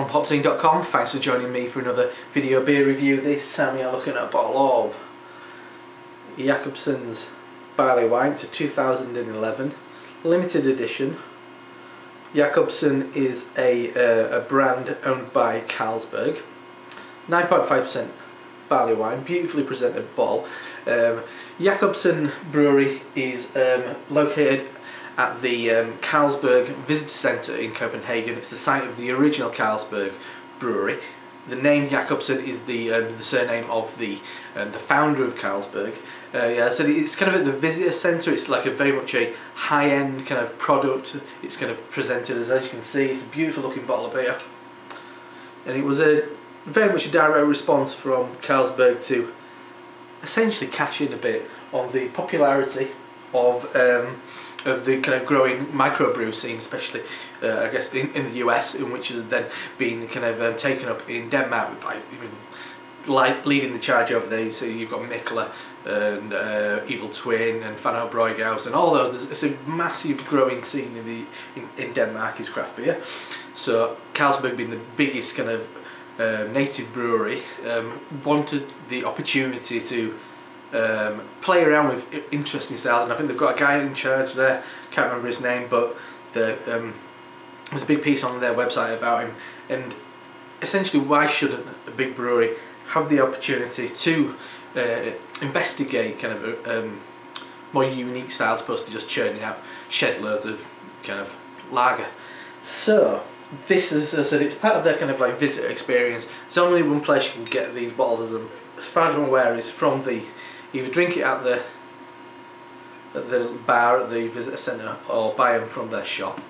from hopzine.com. Thanks for joining me for another video beer review. This time we are looking at a bottle of Jacobsen's Barley Wine. It's a 2011 limited edition. Jacobsen is a, uh, a brand owned by Carlsberg. 9.5% barley wine, beautifully presented bottle. Um, Jacobsen Brewery is um, located at the um, Carlsberg Visitor Centre in Copenhagen. It's the site of the original Carlsberg Brewery. The name Jacobsen is the um, the surname of the um, the founder of Carlsberg. Uh, yeah, so it's kind of at the visitor centre. It's like a very much a high end kind of product. It's kind of presented as as you can see. It's a beautiful looking bottle of beer, and it was a very much a direct response from Carlsberg to essentially cash in a bit on the popularity of um, of the kind of growing microbrew scene, especially uh, I guess in, in the US, in which has then been kind of um, taken up in Denmark by like leading the charge over there. So you've got Mikkeller and uh, Evil Twin and Fanø Bryghus and all those. It's a massive growing scene in the in, in Denmark is craft beer. So Carlsberg being the biggest kind of uh, native brewery um, wanted the opportunity to um, play around with interesting styles, and I think they've got a guy in charge there. Can't remember his name, but the um, there's a big piece on their website about him. And essentially, why shouldn't a big brewery have the opportunity to uh, investigate kind of um, more unique styles, opposed to just churning out shed loads of kind of lager? So this is, as I said, it's part of their kind of like visitor experience. There's only one place you can get these bottles, as, as far as I'm aware, is from the either drink it at the at the bar at the visitor centre or buy them from their shop.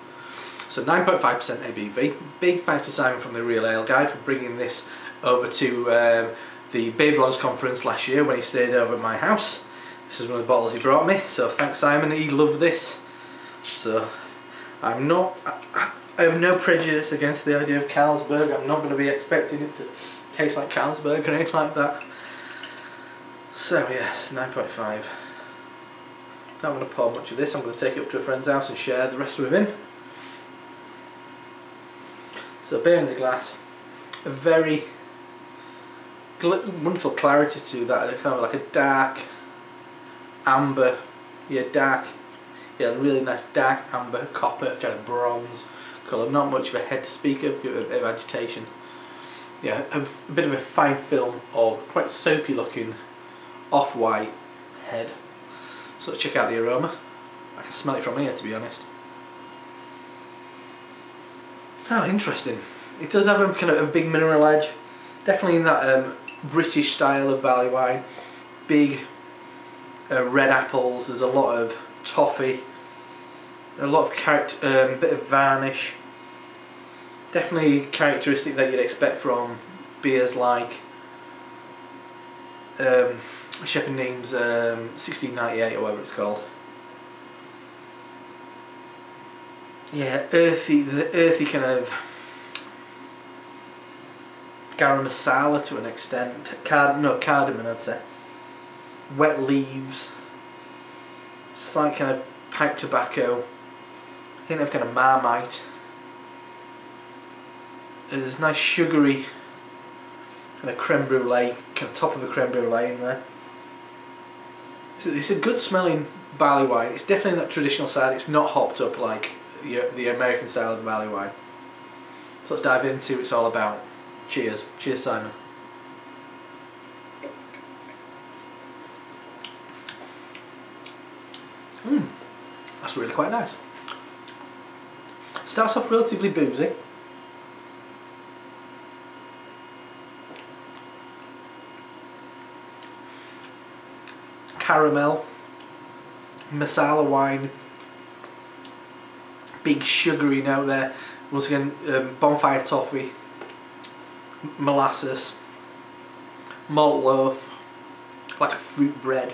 So 9.5% ABV. Big thanks to Simon from the Real Ale Guide for bringing this over to um, the Beer Blogs conference last year when he stayed over at my house. This is one of the bottles he brought me, so thanks Simon, he loved this. So I'm not, I, I have no prejudice against the idea of Carlsberg. I'm not going to be expecting it to taste like Carlsberg or anything like that. So yes, 9.5. Not going to pour much of this, I'm going to take it up to a friend's house and share the rest with him. So beer in the glass, a very wonderful clarity to that, kind of like a dark amber, yeah dark, yeah really nice dark amber, copper, kind of bronze colour, not much of a head to speak of, a bit of agitation. Yeah, a, a bit of a fine film of quite soapy looking off-white head. So check out the aroma. I can smell it from here to be honest. Oh, interesting. It does have a kind of a big mineral edge. Definitely in that um, British style of barley wine. Big uh, red apples. There's a lot of toffee. A lot of character, um, bit of varnish. Definitely characteristic that you'd expect from beers like um, Shepherd Neame's um, 1698 or whatever it's called. Yeah, earthy, the earthy kind of garam masala to an extent. Card, no, cardamom I'd say. Wet leaves. Slight kind of pipe tobacco. Hint of kind of marmite. There's nice sugary kind of creme brulee, kind of top of a creme brulee in there. It's a, good smelling barley wine. It's definitely that traditional side. It's not hopped up like the, the American style of barley wine. So let's dive into what it's all about. Cheers. Cheers, Simon. Mmm, that's really quite nice. Starts off relatively boozy. Caramel, Marsala wine, big sugary note there. Once again, um, bonfire toffee, molasses, malt loaf, like a fruit bread.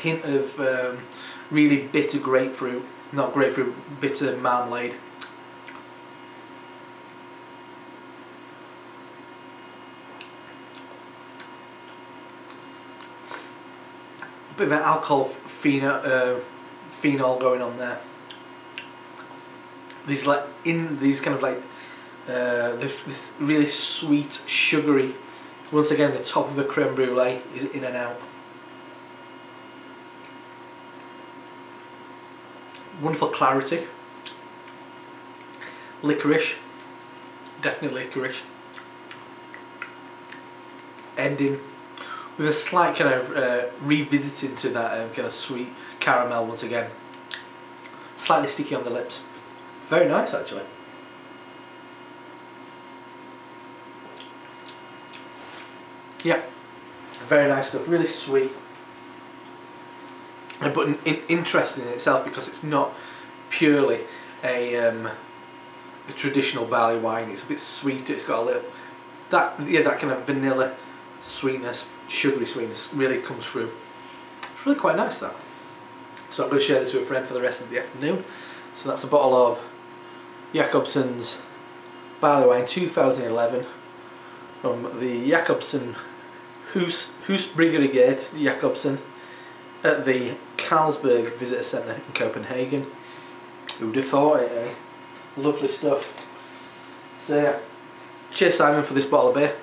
Hint of um, really bitter grapefruit, not grapefruit, bitter marmalade. Bit of an alcohol phenol, uh, phenol going on there. These like in these kind of like uh, this, this really sweet, sugary. Once again, the top of a creme brulee is in and out. Wonderful clarity. Licorice, definitely licorice. Ending with a slight kind of uh, revisiting to that um, kind of sweet caramel once again. Slightly sticky on the lips. Very nice actually. Yeah, very nice stuff. Really sweet, but in, interesting in itself because it's not purely a, um, a traditional barley wine. It's a bit sweeter. It's got a little that yeah that kind of vanilla sweetness, sugary sweetness really comes through. It's really quite nice that. So I'm going to share this with a friend for the rest of the afternoon. So that's a bottle of Jacobsen's Barley Wine 2011 from the Jacobsen Hus, Husbryggeriet Jacobsen at the Carlsberg Visitor Centre in Copenhagen. Who'd have thought it, eh? Lovely stuff. So yeah, cheers Simon for this bottle of beer.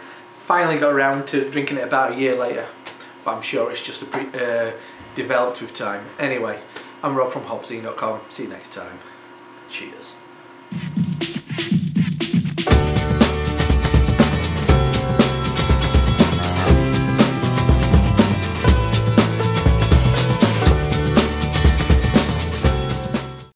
Finally got around to drinking it about a year later, but I'm sure it's just a uh, developed with time. Anyway, I'm Rob from hopzine.com. See you next time. Cheers.